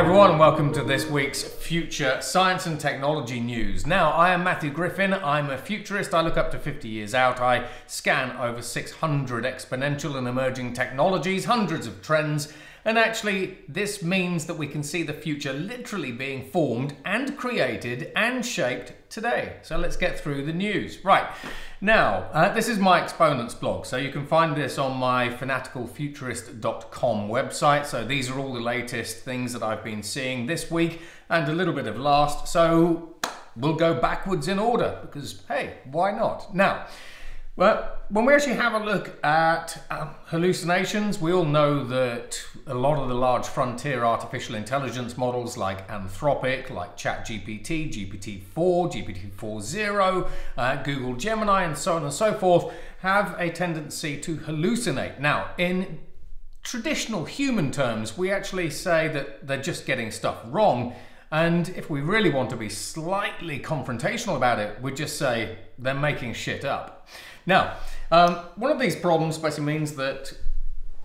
everyone, welcome to this week's Future Science and Technology News. Now, I am Matthew Griffin. I'm a futurist. I look up to 50 years out. I scan over 600 exponential and emerging technologies, hundreds of trends, and actually, this means that we can see the future literally being formed and created and shaped today. So let's get through the news. Right, now, uh, this is my exponents blog, so you can find this on my fanaticalfuturist.com website. So these are all the latest things that I've been seeing this week and a little bit of last. So we'll go backwards in order because, hey, why not? Now, well, when we actually have a look at um, hallucinations, we all know that a lot of the large frontier artificial intelligence models like Anthropic, like ChatGPT, GPT-4, GPT-4.0, uh, Google Gemini, and so on and so forth, have a tendency to hallucinate. Now, in traditional human terms, we actually say that they're just getting stuff wrong. And if we really want to be slightly confrontational about it, we'd just say they're making shit up. Now, um, one of these problems basically means that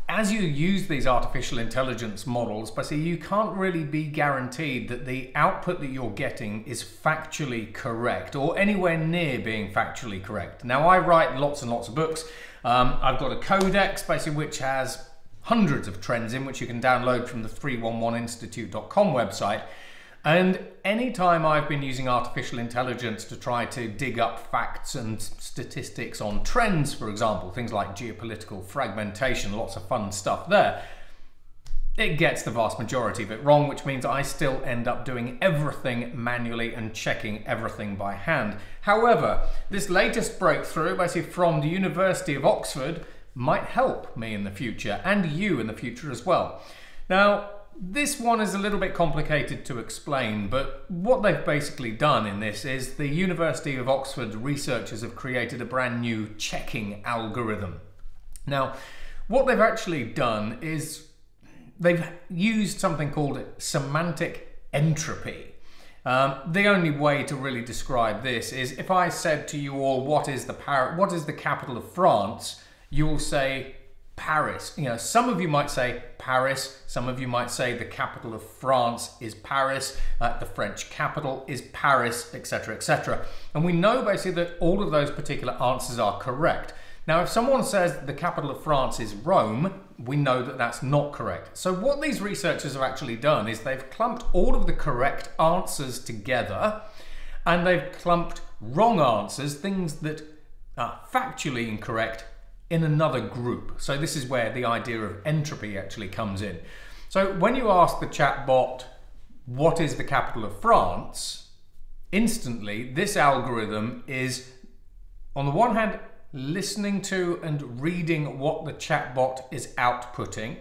as you use these artificial intelligence models, basically you can't really be guaranteed that the output that you're getting is factually correct or anywhere near being factually correct. Now, I write lots and lots of books. Um, I've got a codex basically which has hundreds of trends in which you can download from the 311institute.com website. And anytime I've been using artificial intelligence to try to dig up facts and statistics on trends, for example, things like geopolitical fragmentation, lots of fun stuff there, it gets the vast majority of it wrong, which means I still end up doing everything manually and checking everything by hand. However, this latest breakthrough, basically from the University of Oxford, might help me in the future and you in the future as well. Now, this one is a little bit complicated to explain, but what they've basically done in this is the University of Oxford researchers have created a brand new checking algorithm. Now, what they've actually done is they've used something called semantic entropy. Um, the only way to really describe this is if I said to you all, what is the what is the capital of France? You will say Paris. You know, some of you might say Paris, some of you might say the capital of France is Paris, uh, the French capital is Paris, etc., etc. And we know basically that all of those particular answers are correct. Now, if someone says the capital of France is Rome, we know that that's not correct. So, what these researchers have actually done is they've clumped all of the correct answers together and they've clumped wrong answers, things that are factually incorrect, in another group. So this is where the idea of entropy actually comes in. So when you ask the chatbot, what is the capital of France? Instantly, this algorithm is, on the one hand, listening to and reading what the chatbot is outputting.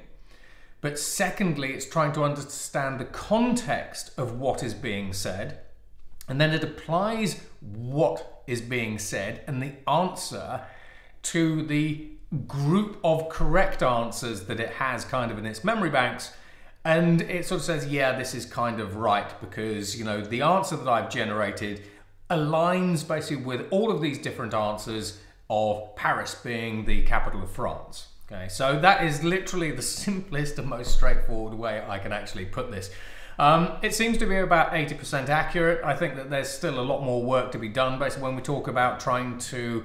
But secondly, it's trying to understand the context of what is being said. And then it applies what is being said and the answer to the group of correct answers that it has kind of in its memory banks. And it sort of says yeah this is kind of right because you know the answer that I've generated aligns basically with all of these different answers of Paris being the capital of France. Okay so that is literally the simplest and most straightforward way I can actually put this. Um, it seems to be about 80% accurate. I think that there's still a lot more work to be done basically when we talk about trying to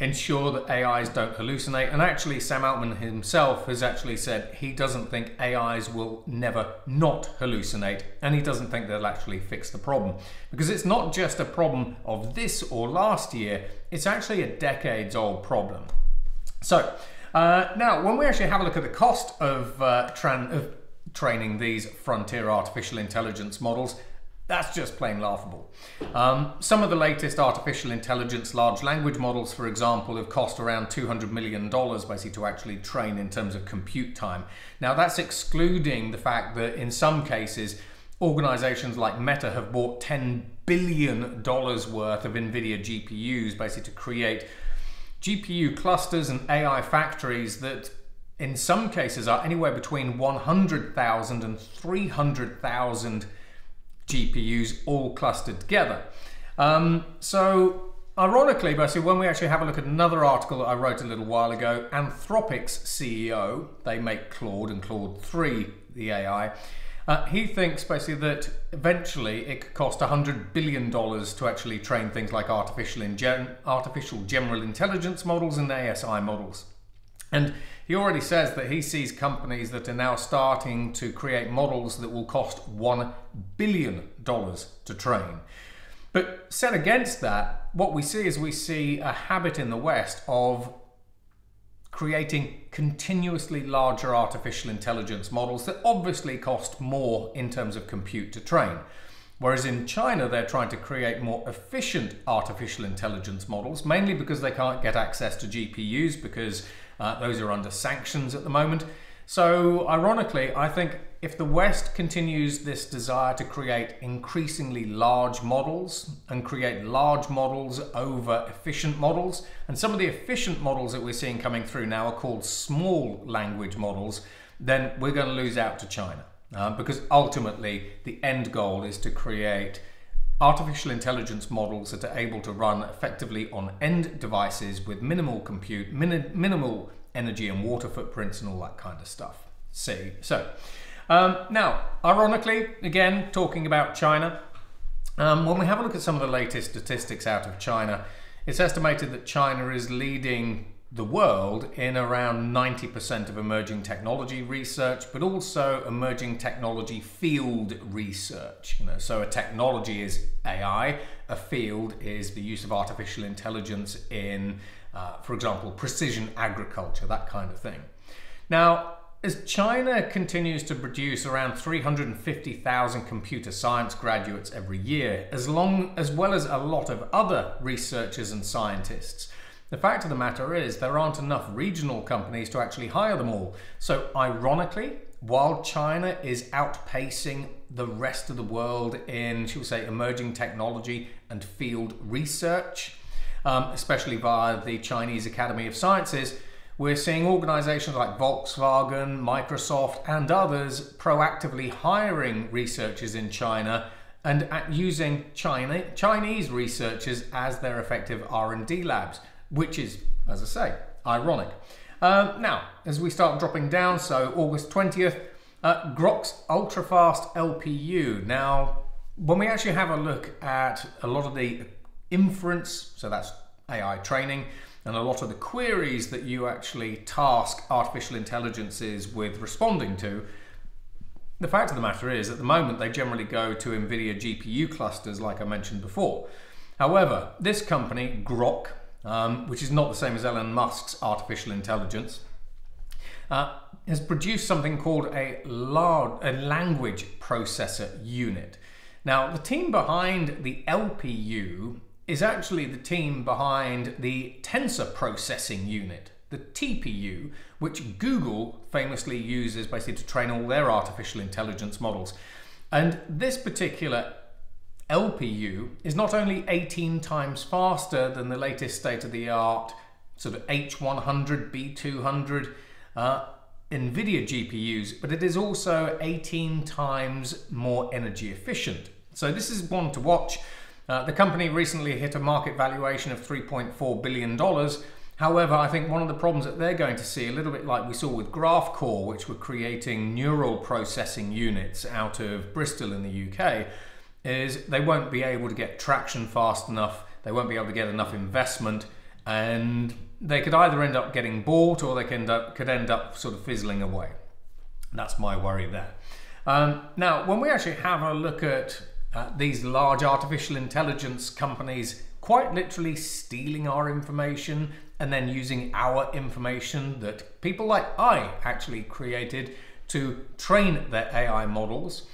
ensure that AIs don't hallucinate. And actually, Sam Altman himself has actually said he doesn't think AIs will never not hallucinate, and he doesn't think they'll actually fix the problem. Because it's not just a problem of this or last year, it's actually a decades old problem. So, uh, now, when we actually have a look at the cost of, uh, of training these frontier artificial intelligence models, that's just plain laughable. Um, some of the latest artificial intelligence large language models, for example, have cost around $200 million basically to actually train in terms of compute time. Now, that's excluding the fact that in some cases, organizations like Meta have bought $10 billion worth of NVIDIA GPUs basically to create GPU clusters and AI factories that in some cases are anywhere between 100,000 and 300,000 GPUs all clustered together. Um, so ironically, basically, when we actually have a look at another article that I wrote a little while ago, Anthropic's CEO, they make Claude and Claude 3, the AI, Uh, he thinks basically that eventually it could cost $100 billion to actually train things like artificial, artificial general intelligence models and ASI models. And he already says that he sees companies that are now starting to create models that will cost $1 billion to train. But set against that, what we see is we see a habit in the West of creating continuously larger artificial intelligence models that obviously cost more in terms of compute to train. Whereas in China, they're trying to create more efficient artificial intelligence models, mainly because they can't get access to GPUs because uh, those are under sanctions at the moment. So, ironically, I think if the West continues this desire to create increasingly large models and create large models over efficient models, and some of the efficient models that we're seeing coming through now are called small language models, then we're going to lose out to China. Uh, because ultimately, the end goal is to create artificial intelligence models that are able to run effectively on end devices with minimal compute, min minimal energy and water footprints and all that kind of stuff. See, so um, now, ironically, again, talking about China, um, when we have a look at some of the latest statistics out of China, it's estimated that China is leading the world in around 90% of emerging technology research, but also emerging technology field research. You know, so a technology is AI, a field is the use of artificial intelligence in, uh, for example, precision agriculture, that kind of thing. Now, as China continues to produce around 350,000 computer science graduates every year, as, long, as well as a lot of other researchers and scientists, the fact of the matter is there aren't enough regional companies to actually hire them all. So ironically, while China is outpacing the rest of the world in, shall we say, emerging technology and field research, um, especially via the Chinese Academy of Sciences, we're seeing organizations like Volkswagen, Microsoft, and others proactively hiring researchers in China and using China, Chinese researchers as their effective R&D labs, which is, as I say, ironic. Uh, now, as we start dropping down, so August 20th, uh, Groq's ultra-fast LPU. Now, when we actually have a look at a lot of the inference, so that's AI training, and a lot of the queries that you actually task artificial intelligences with responding to, the fact of the matter is, at the moment, they generally go to NVIDIA GPU clusters, like I mentioned before. However, this company, Groq, um, which is not the same as Elon Musk's artificial intelligence, uh, has produced something called a, large, a language processor unit. Now, the team behind the LPU is actually the team behind the tensor processing unit, the TPU, which Google famously uses basically to train all their artificial intelligence models. And this particular LPU is not only 18 times faster than the latest state of the art sort of H100, B200 uh, NVIDIA GPUs, but it is also 18 times more energy efficient. So this is one to watch. Uh, the company recently hit a market valuation of $3.4 billion. However, I think one of the problems that they're going to see, a little bit like we saw with Graphcore, which were creating neural processing units out of Bristol in the UK, is they won't be able to get traction fast enough, they won't be able to get enough investment, and they could either end up getting bought or they could end up, could end up sort of fizzling away. That's my worry there. Um, now, when we actually have a look at uh, these large artificial intelligence companies quite literally stealing our information and then using our information that people like I actually created to train their AI models.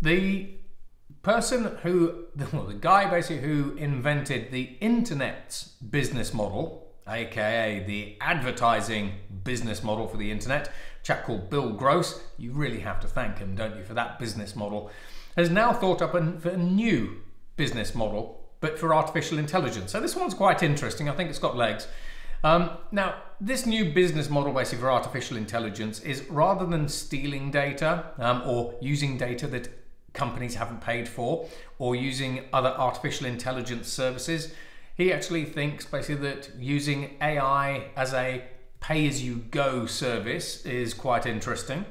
The person who, well, the guy basically who invented the internet's business model, aka the advertising business model for the internet, chap called Bill Gross, you really have to thank him, don't you, for that business model has now thought up a, a new business model, but for artificial intelligence. So this one's quite interesting. I think it's got legs. Um, now, this new business model basically for artificial intelligence is rather than stealing data um, or using data that companies haven't paid for or using other artificial intelligence services, he actually thinks basically that using AI as a pay as you go service is quite interesting.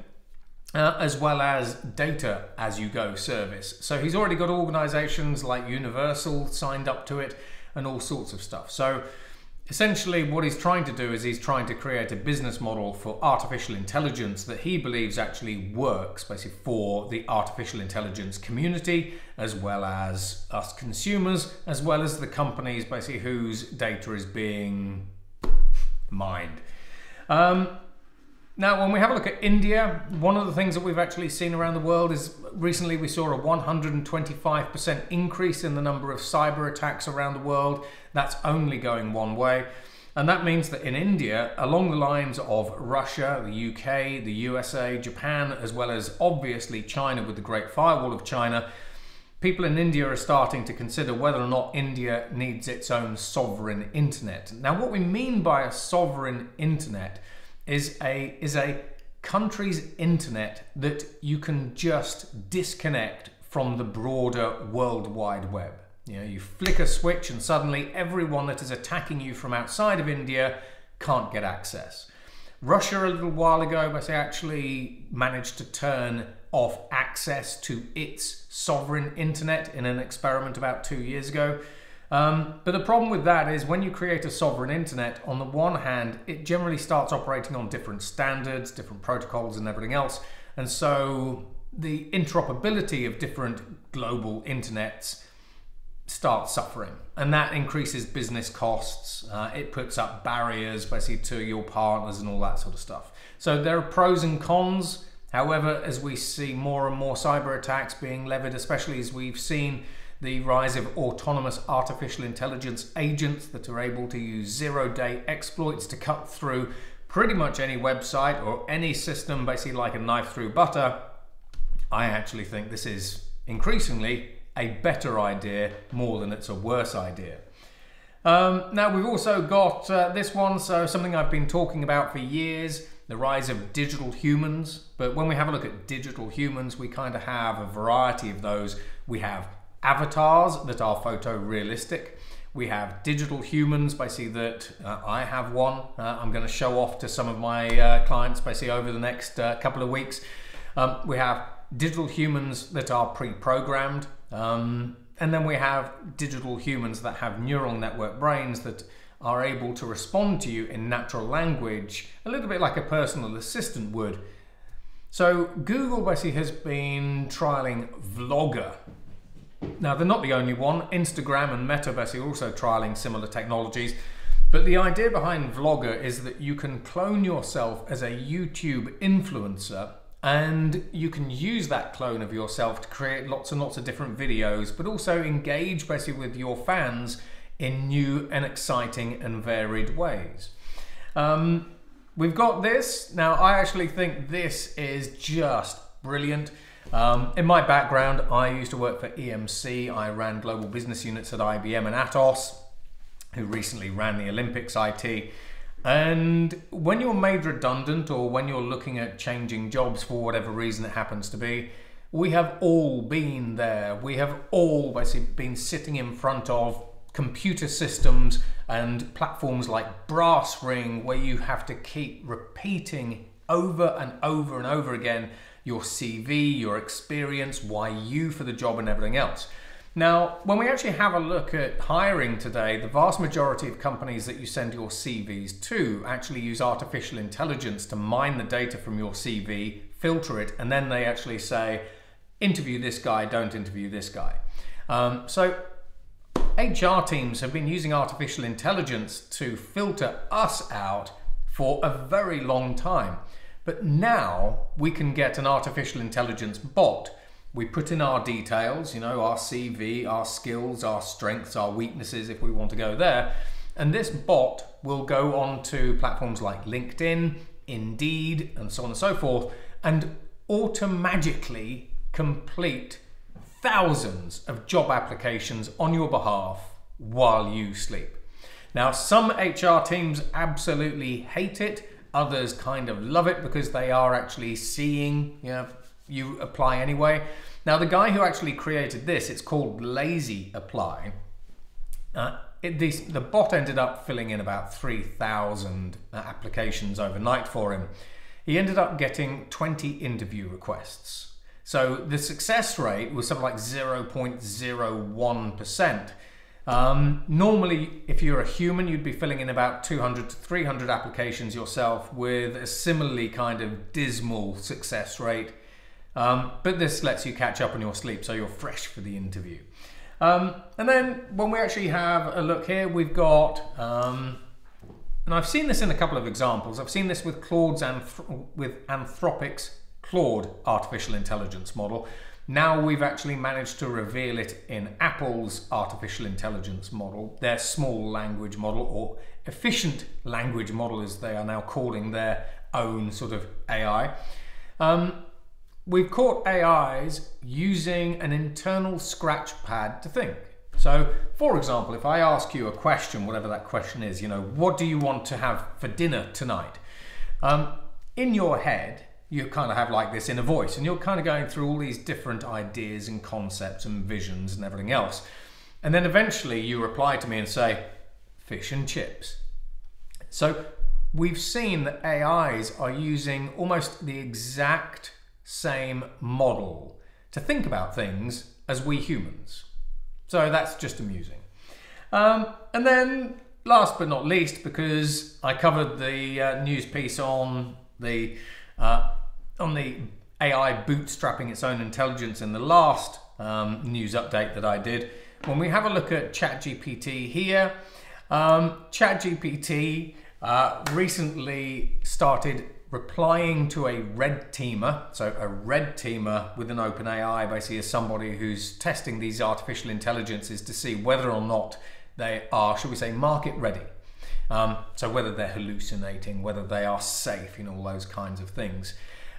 uh, as well as data as you go service. So he's already got organizations like Universal signed up to it and all sorts of stuff. So essentially, what he's trying to do is he's trying to create a business model for artificial intelligence that he believes actually works basically for the artificial intelligence community as well as us consumers, as well as the companies basically whose data is being mined. Um, now, when we have a look at India, one of the things that we've actually seen around the world is recently we saw a 125% increase in the number of cyber attacks around the world. That's only going one way. And that means that in India, along the lines of Russia, the UK, the USA, Japan, as well as obviously China with the Great Firewall of China, people in India are starting to consider whether or not India needs its own sovereign internet. Now, what we mean by a sovereign internet is a is a country's internet that you can just disconnect from the broader World Wide Web. You know, you flick a switch and suddenly everyone that is attacking you from outside of India can't get access. Russia a little while ago but they actually managed to turn off access to its sovereign internet in an experiment about two years ago. Um, but the problem with that is when you create a sovereign internet, on the one hand, it generally starts operating on different standards, different protocols, and everything else. And so the interoperability of different global internets starts suffering. And that increases business costs. Uh, it puts up barriers basically to your partners and all that sort of stuff. So there are pros and cons. However, as we see more and more cyber attacks being levied, especially as we've seen the rise of autonomous artificial intelligence agents that are able to use zero day exploits to cut through pretty much any website or any system, basically like a knife through butter, I actually think this is increasingly a better idea more than it's a worse idea. Um, now, we've also got uh, this one, so something I've been talking about for years the rise of digital humans. But when we have a look at digital humans, we kind of have a variety of those. We have avatars that are photorealistic. We have digital humans, basically that uh, I have one. Uh, I'm going to show off to some of my uh, clients basically over the next uh, couple of weeks. Um, we have digital humans that are pre-programmed. Um, and then we have digital humans that have neural network brains that are able to respond to you in natural language, a little bit like a personal assistant would. So Google basically has been trialing Vlogger now, they're not the only one. Instagram and Metaverse are also trialing similar technologies. But the idea behind Vlogger is that you can clone yourself as a YouTube influencer and you can use that clone of yourself to create lots and lots of different videos, but also engage basically with your fans in new and exciting and varied ways. Um, we've got this. Now, I actually think this is just brilliant. Um, in my background, I used to work for EMC. I ran global business units at IBM and Atos, who recently ran the Olympics IT. And when you're made redundant or when you're looking at changing jobs for whatever reason it happens to be, we have all been there. We have all basically been sitting in front of computer systems and platforms like BrassRing, where you have to keep repeating over and over and over again your CV, your experience, why you for the job, and everything else. Now, when we actually have a look at hiring today, the vast majority of companies that you send your CVs to actually use artificial intelligence to mine the data from your CV, filter it, and then they actually say, interview this guy, don't interview this guy. Um, so HR teams have been using artificial intelligence to filter us out for a very long time. But now we can get an artificial intelligence bot. We put in our details, you know, our CV, our skills, our strengths, our weaknesses, if we want to go there. And this bot will go on to platforms like LinkedIn, Indeed, and so on and so forth, and automatically complete thousands of job applications on your behalf while you sleep. Now, some HR teams absolutely hate it Others kind of love it because they are actually seeing you, know, you apply anyway. Now, the guy who actually created this, it's called Lazy Apply. Uh, it, the, the bot ended up filling in about 3,000 uh, applications overnight for him. he ended up getting 20 interview requests. So the success rate was something like 0.01%. Um, normally, if you're a human, you'd be filling in about 200 to 300 applications yourself with a similarly kind of dismal success rate. Um, but this lets you catch up on your sleep so you're fresh for the interview. Um, and then when we actually have a look here, we've got, um, and I've seen this in a couple of examples. I've seen this with Claude's with Anthropic's Claude artificial intelligence model. Now we've actually managed to reveal it in Apple's artificial intelligence model, their small language model, or efficient language model, as they are now calling their own sort of AI. Um, we've caught AIs using an internal scratch pad to think. So, for example, if I ask you a question, whatever that question is, you know, what do you want to have for dinner tonight? Um, in your head, you kind of have like this inner voice, and you're kind of going through all these different ideas and concepts and visions and everything else. And then eventually you reply to me and say, fish and chips. So we've seen that AIs are using almost the exact same model to think about things as we humans. So that's just amusing. Um, and then, last but not least, because I covered the uh, news piece on the uh, on the AI bootstrapping its own intelligence in the last um, news update that I did, when we have a look at ChatGPT here, um, ChatGPT uh, recently started replying to a red teamer. So a red teamer with an OpenAI basically is somebody who's testing these artificial intelligences to see whether or not they are, should we say, market ready. Um, so whether they're hallucinating, whether they are safe, you know, all those kinds of things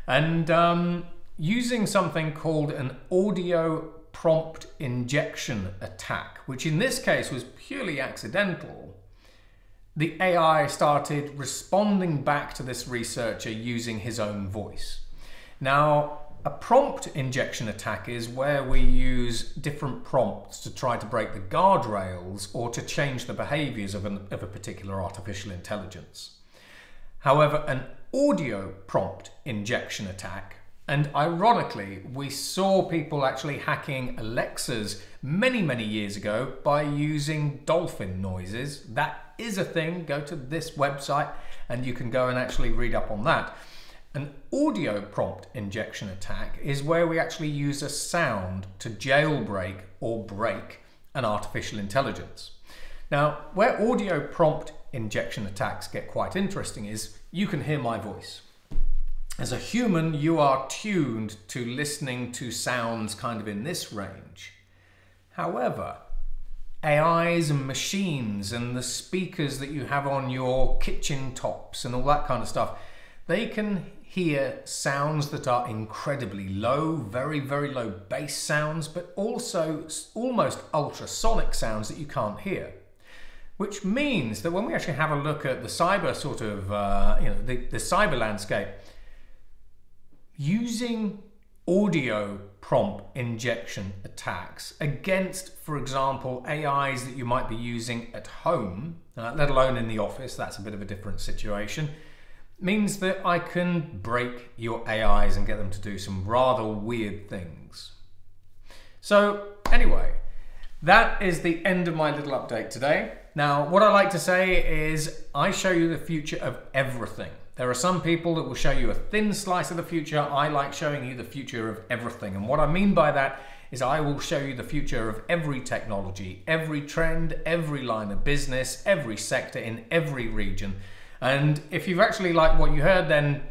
and um, using something called an audio prompt injection attack, which in this case was purely accidental, the AI started responding back to this researcher using his own voice. Now, a prompt injection attack is where we use different prompts to try to break the guardrails or to change the behaviors of, an, of a particular artificial intelligence. However, an audio prompt injection attack. And ironically, we saw people actually hacking Alexas many, many years ago by using dolphin noises. That is a thing. Go to this website and you can go and actually read up on that. An audio prompt injection attack is where we actually use a sound to jailbreak or break an artificial intelligence. Now, where audio prompt injection attacks get quite interesting is you can hear my voice. As a human, you are tuned to listening to sounds kind of in this range. However, AIs and machines and the speakers that you have on your kitchen tops and all that kind of stuff, they can hear sounds that are incredibly low, very, very low bass sounds, but also almost ultrasonic sounds that you can't hear. Which means that when we actually have a look at the cyber sort of, uh, you know, the, the cyber landscape, using audio prompt injection attacks against, for example, AIs that you might be using at home, uh, let alone in the office, that's a bit of a different situation, means that I can break your AIs and get them to do some rather weird things. So, anyway, that is the end of my little update today. Now, what I like to say is I show you the future of everything. There are some people that will show you a thin slice of the future. I like showing you the future of everything. And what I mean by that is I will show you the future of every technology, every trend, every line of business, every sector in every region. And if you've actually liked what you heard, then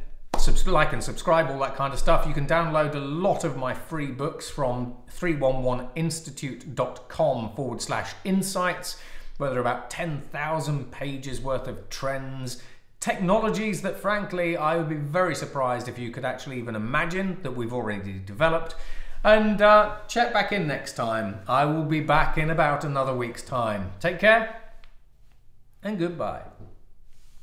like and subscribe, all that kind of stuff. You can download a lot of my free books from 311institute.com forward slash insights where there are about 10,000 pages worth of trends, technologies that frankly I would be very surprised if you could actually even imagine that we've already developed. And uh, check back in next time. I will be back in about another week's time. Take care and goodbye.